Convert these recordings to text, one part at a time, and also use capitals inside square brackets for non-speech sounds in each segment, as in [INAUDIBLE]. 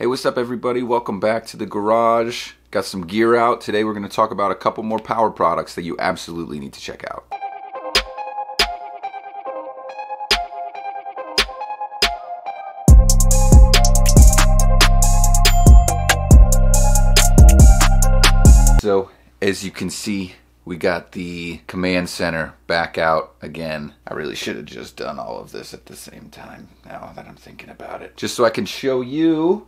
Hey, what's up, everybody? Welcome back to the garage. Got some gear out. Today, we're going to talk about a couple more power products that you absolutely need to check out. So, as you can see, we got the command center back out again. I really should have just done all of this at the same time now that I'm thinking about it. Just so I can show you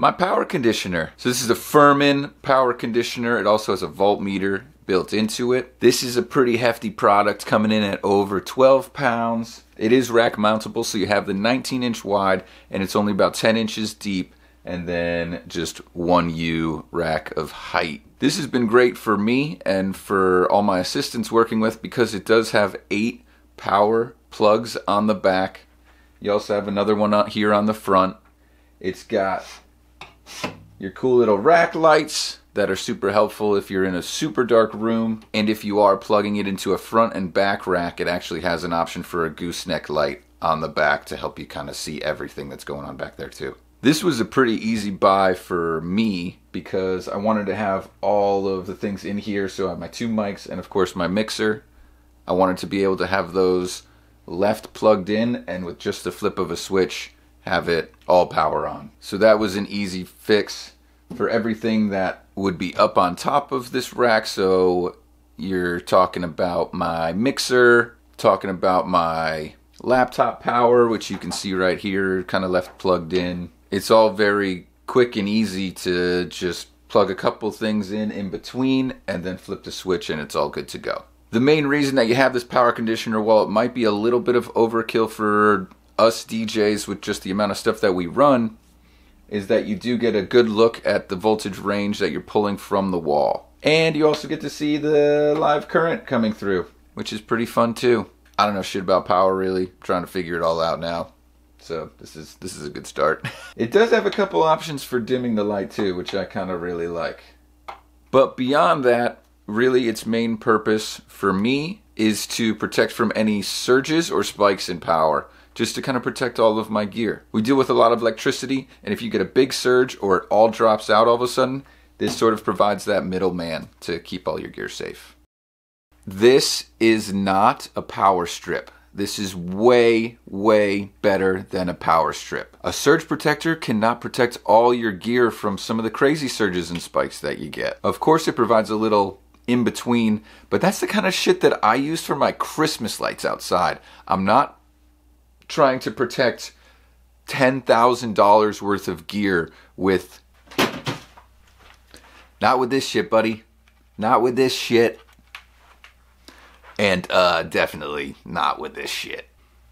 my power conditioner. So this is a Furman power conditioner. It also has a voltmeter built into it. This is a pretty hefty product coming in at over 12 pounds. It is rack mountable, so you have the 19 inch wide and it's only about 10 inches deep and then just one U rack of height. This has been great for me and for all my assistants working with because it does have eight power plugs on the back. You also have another one out here on the front. It's got your cool little rack lights that are super helpful if you're in a super dark room. And if you are plugging it into a front and back rack, it actually has an option for a gooseneck light on the back to help you kind of see everything that's going on back there too. This was a pretty easy buy for me because I wanted to have all of the things in here. So I have my two mics and of course my mixer. I wanted to be able to have those left plugged in and with just the flip of a switch have it all power on. So that was an easy fix for everything that would be up on top of this rack. So you're talking about my mixer, talking about my laptop power, which you can see right here, kind of left plugged in. It's all very quick and easy to just plug a couple things in in between and then flip the switch and it's all good to go. The main reason that you have this power conditioner, while it might be a little bit of overkill for us DJs with just the amount of stuff that we run is that you do get a good look at the voltage range that you're pulling from the wall. And you also get to see the live current coming through, which is pretty fun too. I don't know shit about power really. I'm trying to figure it all out now. So this is this is a good start. [LAUGHS] it does have a couple options for dimming the light too, which I kind of really like. But beyond that, really its main purpose for me is to protect from any surges or spikes in power just to kind of protect all of my gear. We deal with a lot of electricity, and if you get a big surge or it all drops out all of a sudden, this sort of provides that middleman to keep all your gear safe. This is not a power strip. This is way, way better than a power strip. A surge protector cannot protect all your gear from some of the crazy surges and spikes that you get. Of course, it provides a little in between, but that's the kind of shit that I use for my Christmas lights outside. I'm not trying to protect $10,000 worth of gear with. Not with this shit, buddy. Not with this shit. And uh, definitely not with this shit.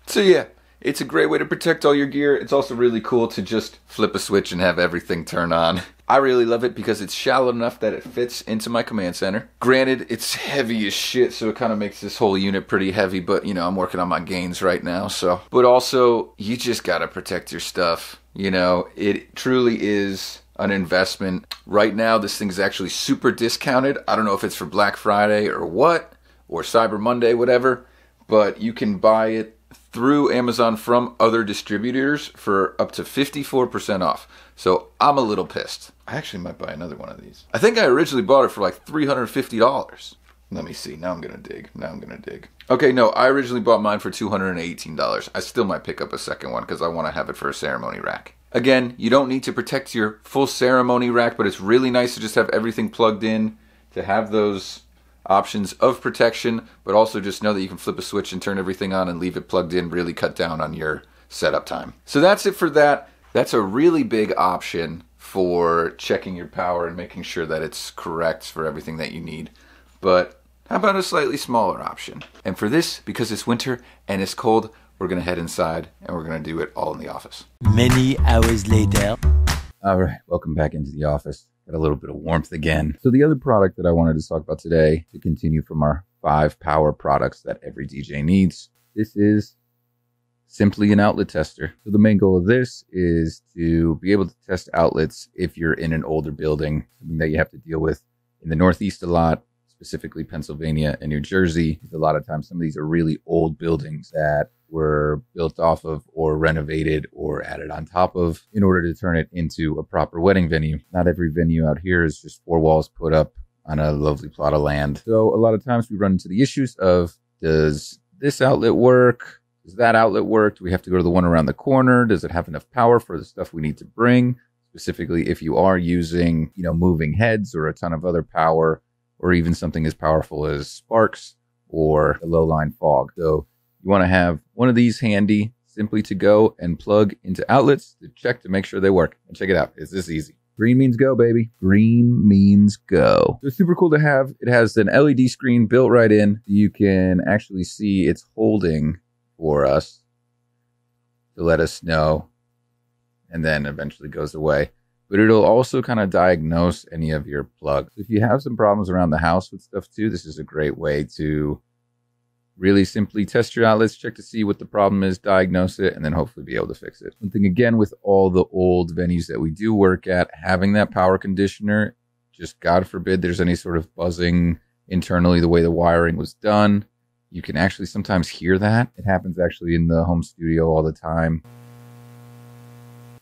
So, yeah, it's a great way to protect all your gear. It's also really cool to just flip a switch and have everything turn on. [LAUGHS] I really love it because it's shallow enough that it fits into my command center. Granted, it's [LAUGHS] heavy as shit, so it kind of makes this whole unit pretty heavy, but you know, I'm working on my gains right now, so. But also, you just gotta protect your stuff. You know, it truly is an investment. Right now, this thing's actually super discounted. I don't know if it's for Black Friday or what, or Cyber Monday, whatever, but you can buy it through Amazon from other distributors for up to 54% off. So I'm a little pissed. I actually might buy another one of these. I think I originally bought it for like $350. Let me see. Now I'm going to dig. Now I'm going to dig. Okay, no, I originally bought mine for $218. I still might pick up a second one because I want to have it for a ceremony rack. Again, you don't need to protect your full ceremony rack, but it's really nice to just have everything plugged in, to have those options of protection, but also just know that you can flip a switch and turn everything on and leave it plugged in, really cut down on your setup time. So that's it for that. That's a really big option for checking your power and making sure that it's correct for everything that you need. But how about a slightly smaller option? And for this, because it's winter and it's cold, we're going to head inside and we're going to do it all in the office. Many hours later. All right, welcome back into the office. A little bit of warmth again. So, the other product that I wanted to talk about today to continue from our five power products that every DJ needs this is simply an outlet tester. So, the main goal of this is to be able to test outlets if you're in an older building, something that you have to deal with in the Northeast a lot, specifically Pennsylvania and New Jersey. A lot of times, some of these are really old buildings that were built off of or renovated or added on top of in order to turn it into a proper wedding venue. Not every venue out here is just four walls put up on a lovely plot of land. So a lot of times we run into the issues of does this outlet work? Does that outlet work? Do we have to go to the one around the corner? Does it have enough power for the stuff we need to bring? Specifically, if you are using, you know, moving heads or a ton of other power, or even something as powerful as sparks or a low lying fog. So you want to have one of these handy simply to go and plug into outlets to check to make sure they work. And check it out. It's this easy. Green means go, baby. Green means go. So it's super cool to have. It has an LED screen built right in. You can actually see it's holding for us to let us know and then eventually goes away. But it'll also kind of diagnose any of your plugs. If you have some problems around the house with stuff too, this is a great way to really simply test your outlets, check to see what the problem is, diagnose it, and then hopefully be able to fix it. One thing again with all the old venues that we do work at, having that power conditioner, just God forbid there's any sort of buzzing internally the way the wiring was done. You can actually sometimes hear that. It happens actually in the home studio all the time.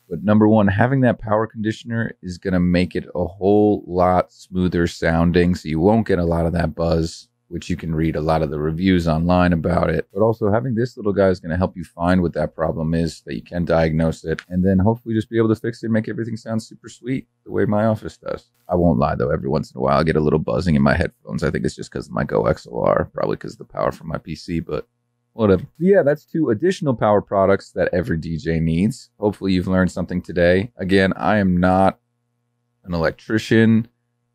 But number one, having that power conditioner is going to make it a whole lot smoother sounding. So you won't get a lot of that buzz which you can read a lot of the reviews online about it. But also having this little guy is going to help you find what that problem is, that you can diagnose it, and then hopefully just be able to fix it and make everything sound super sweet the way my office does. I won't lie though, every once in a while I get a little buzzing in my headphones. I think it's just because of my GoXLR, probably because of the power from my PC, but whatever. Yeah, that's two additional power products that every DJ needs. Hopefully you've learned something today. Again, I am not an electrician.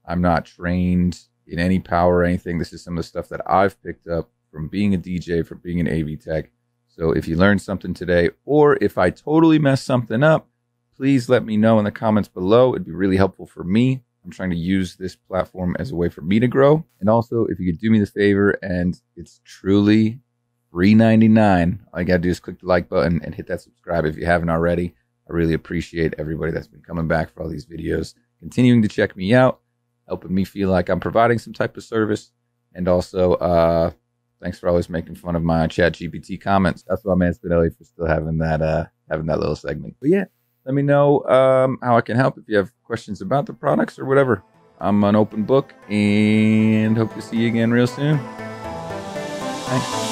I'm not trained in any power or anything. This is some of the stuff that I've picked up from being a DJ, from being an AV tech. So if you learned something today, or if I totally messed something up, please let me know in the comments below. It'd be really helpful for me. I'm trying to use this platform as a way for me to grow. And also, if you could do me the favor, and it's truly free 99, all you got to do is click the like button and hit that subscribe if you haven't already. I really appreciate everybody that's been coming back for all these videos, continuing to check me out helping me feel like I'm providing some type of service. And also, uh, thanks for always making fun of my ChatGPT comments. That's why man Spinelli for still having that, uh, having that little segment. But yeah, let me know, um, how I can help if you have questions about the products or whatever. I'm an open book and hope to see you again real soon. Thanks.